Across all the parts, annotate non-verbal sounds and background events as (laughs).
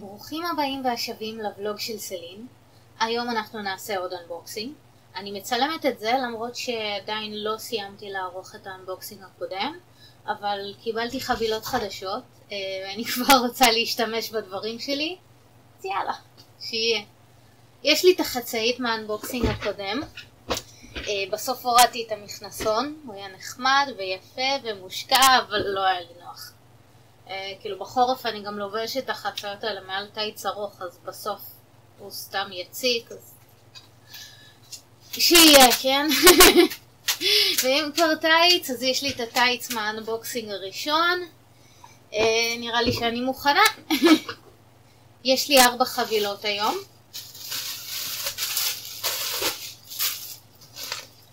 ברוכים הבאים והשבים לבלוג של סלין. היום אנחנו נעשה עוד unboxing. אני מצלמת את זה למרות שעדיין לא סיימתי לערוך את ה unboxing הקודם, אבל קיבלתי חבילות חדשות אה, ואני (laughs) כבר רוצה להשתמש בדברים שלי, אז יאללה, שיהיה. יש לי את החצאית מה unboxing הקודם. אה, בסוף הורדתי את המכנסון, הוא היה נחמד ויפה ומושקע, אבל לא היה לי נוח. אה, כאילו בחורף אני גם לובשת את החצאיות האלה מעל טייץ ארוך, אז בסוף הוא סתם יציק, אז... שיהיה, כן? (laughs) ואם כבר טייץ, אז יש לי את הטייץ מהאנבוקסינג הראשון. אה, נראה לי שאני מוכנה. (laughs) יש לי ארבע חבילות היום.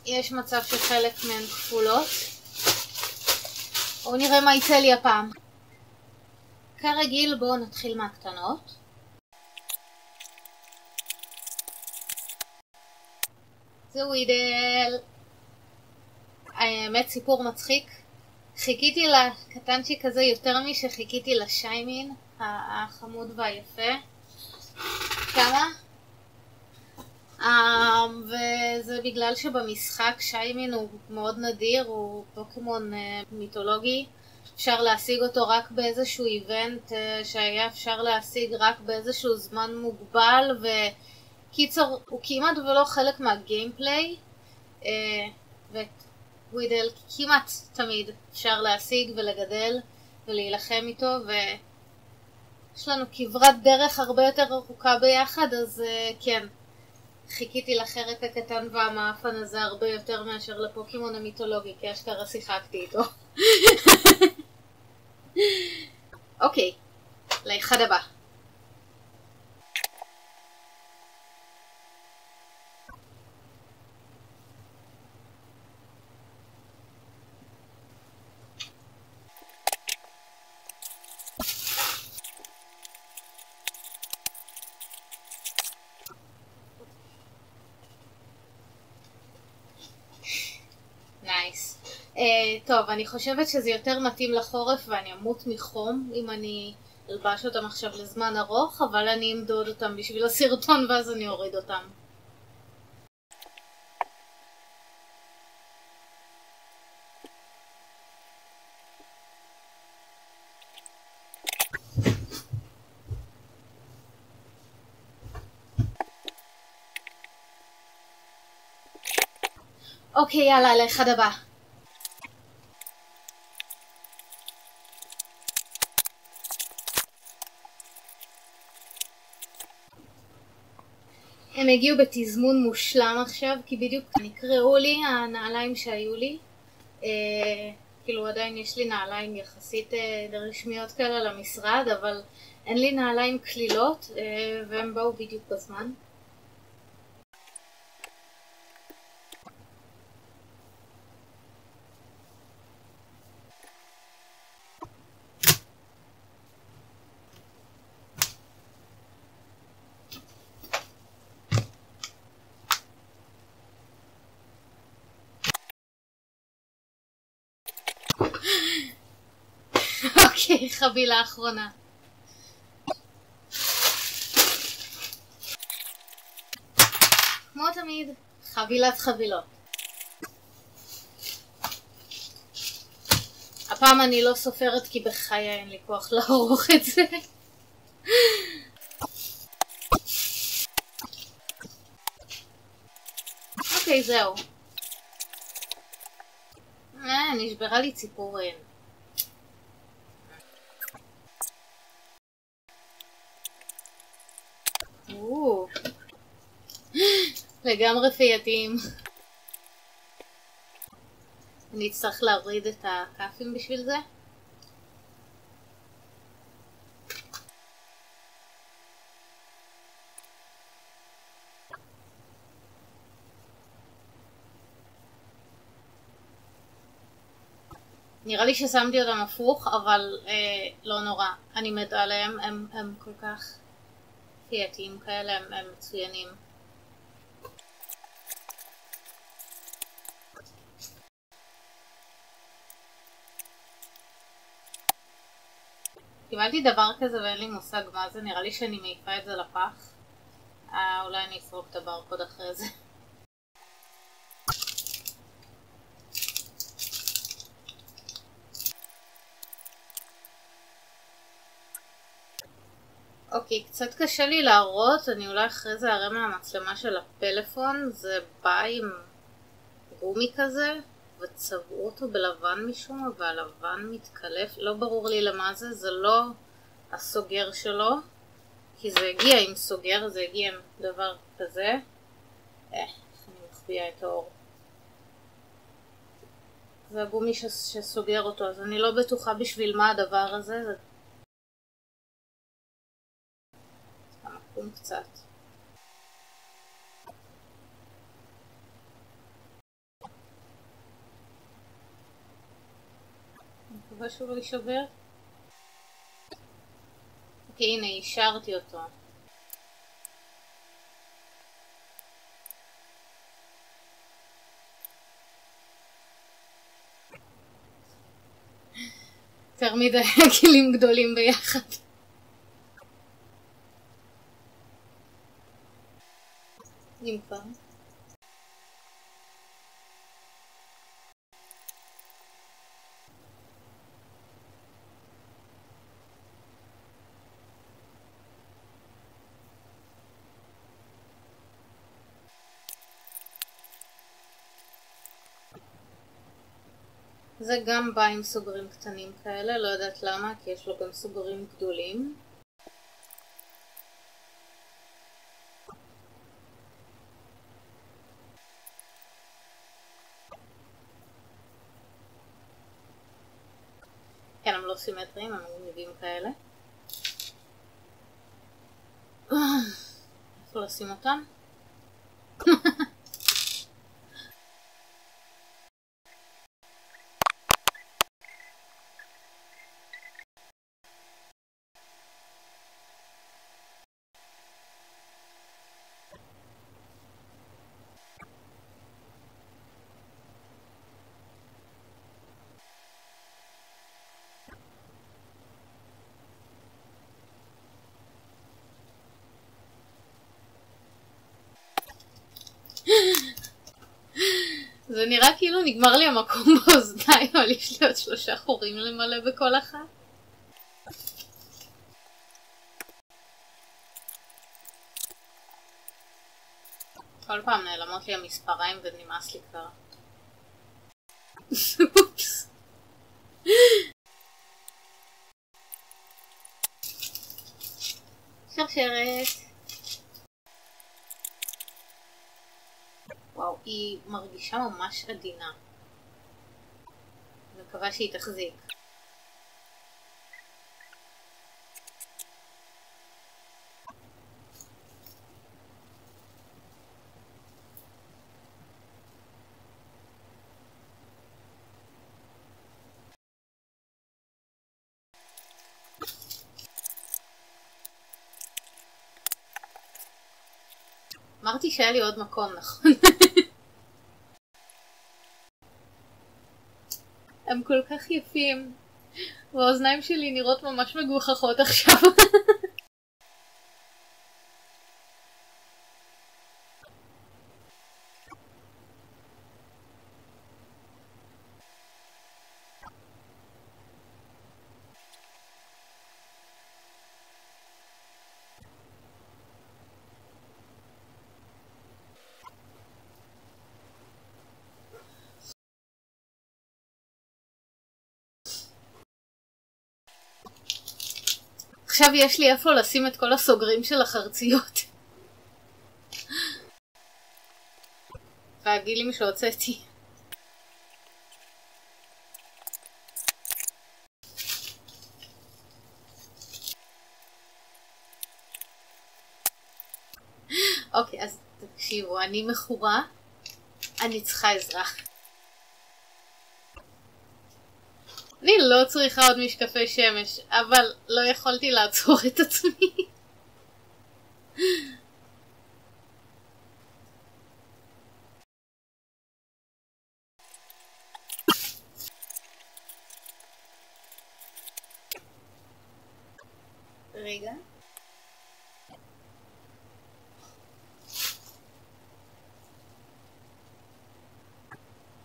יש מצב שחלק מהן כפולות. בואו נראה מה יצא לי הפעם. כרגיל בואו נתחיל מהקטנות. זהו אידל. האמת סיפור מצחיק. חיכיתי לקטנצ'יק הזה יותר משחיכיתי לשיימין החמוד והיפה. כמה? Um, וזה בגלל שבמשחק שיימין הוא מאוד נדיר, הוא פוקימון uh, מיתולוגי. אפשר להשיג אותו רק באיזשהו איבנט uh, שהיה אפשר להשיג רק באיזשהו זמן מוגבל וקיצור הוא כמעט ולא חלק מהגיימפליי uh, ואת ווידל כמעט תמיד אפשר להשיג ולגדל ולהילחם איתו ויש לנו כברת דרך הרבה יותר ארוכה ביחד אז uh, כן חיכיתי לחרק הקטן והמאפן הזה הרבה יותר מאשר לפוקימון המיתולוגי, כי אשכרה שיחקתי איתו. (laughs) אוקיי, לאחד הבא. טוב, אני חושבת שזה יותר מתאים לחורף ואני אמות מחום אם אני אלבש אותם עכשיו לזמן ארוך, אבל אני אמדוד אותם בשביל הסרטון ואז אני אוריד אותם. אוקיי, יאללה, לאחד הבא. הם הגיעו בתזמון מושלם עכשיו, כי בדיוק נקראו לי הנעליים שהיו לי. אה, כאילו עדיין יש לי נעליים יחסית אה, רשמיות כאלה למשרד, אבל אין לי נעליים כלילות, אה, והם באו בדיוק בזמן. חבילה אחרונה. כמו תמיד, חבילת חבילות. הפעם אני לא סופרת כי בחיי אין לי כוח לערוך את זה. אוקיי, זהו. אה, נשברה לי ציפורן. לגמרי פייתיים. אני אצטרך להוריד את הכאפים בשביל זה. נראה לי ששמתי אותם הפוך, אבל אה, לא נורא. אני מתה עליהם, הם, הם כל כך פייתיים כאלה, הם, הם מצוינים. קיבלתי דבר כזה ואין לי מושג מה זה, נראה לי שאני מעיפה את זה לפח. אה, אולי אני אסרוק את הברקוד אחרי זה. אוקיי, קצת קשה לי להראות, אני אולי אחרי זה אראה מהמצלמה של הפלאפון, זה בא עם גומי כזה, וצבעו אותו בלבן משום מה, והלבן מתקלף, לא ברור לי למה זה, זה לא הסוגר שלו, כי זה הגיע עם סוגר, זה הגיע עם דבר כזה. אה, אני מחביאה את האור. זה הגומי שסוגר אותו, אז אני לא בטוחה בשביל מה הדבר הזה, זה קצת. מקווה שהוא לא יישבר. אוקיי, הנה, אישרתי אותו. יותר מדי כלים גדולים ביחד. אם כבר. זה גם בא עם סוגרים קטנים כאלה, לא יודעת למה, כי יש לו גם סוגרים גדולים. כן, הם לא סימטריים, הם מגניבים כאלה. איפה לשים אותם? זה נראה כאילו נגמר לי המקום באוזניים, אבל יש לי עוד שלושה חורים למלא בכל אחת. כל פעם נעלמות לי המספריים ונמאס לי כבר. אופס. שרשרת. היא מרגישה ממש עדינה. מקווה שהיא תחזיק. אמרתי שהיה לי עוד מקום, נכון? הם כל כך יפים. והאוזניים שלי נראות ממש מגוחכות עכשיו. (laughs) עכשיו יש לי איפה לשים את כל הסוגרים של החרציות. והגילים שהוצאתי. אוקיי, אז תקשיבו, אני מכורה, אני צריכה עזרה. אני לא צריכה עוד משקפי שמש, אבל לא יכולתי לעצור את עצמי. רגע.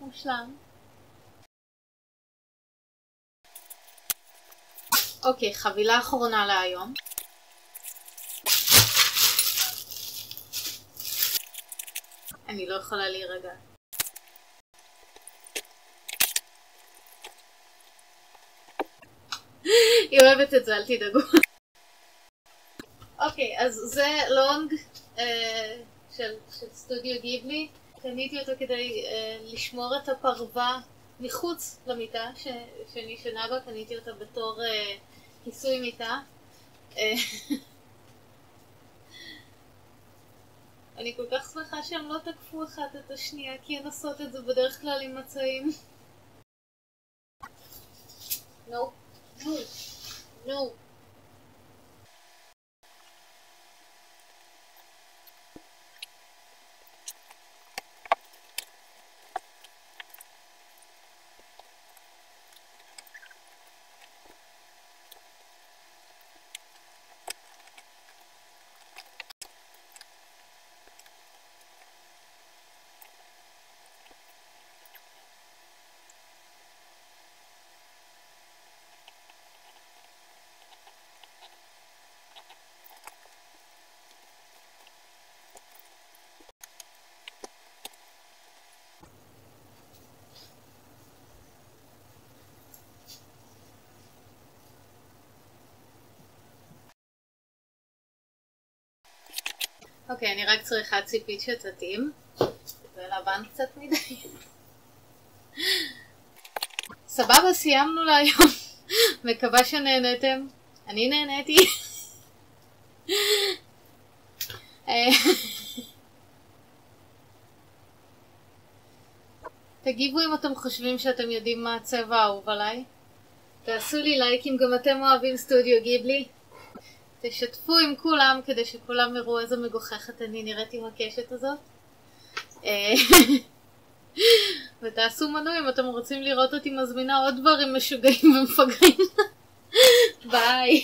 מושלם. אוקיי, חבילה אחרונה להיום. אני לא יכולה להירגע. היא אוהבת את זה, אל תדאגו. אוקיי, אז זה לונג אה, של, של סטודיו גיבלי. קניתי אותו כדי אה, לשמור את הפרווה מחוץ למיטה ש, שאני ישנה בה, קניתי אותה בתור אה, כיסוי מיטה. אה, אני כל כך שמחה שהם לא תקפו אחת את השנייה, כי הן עושות את זה בדרך כלל עם מצעים. נו, נו, נו. אוקיי, אני רק צריכה ציפית שתתאים. זה לבן קצת מדי. סבבה, סיימנו להיום. מקווה שנהנתם. אני נהניתי. תגיבו אם אתם חושבים שאתם יודעים מה הצבע האהוב עליי. תעשו לי לייק אם גם אתם אוהבים סטודיו גיבלי. תשתפו עם כולם כדי שכולם יראו איזה מגוחכת אני נראית עם הקשת הזאת. אה, (laughs) ותעשו מנוי אם אתם רוצים לראות אותי מזמינה עוד דברים משוגעים ומפגרים. (laughs) ביי.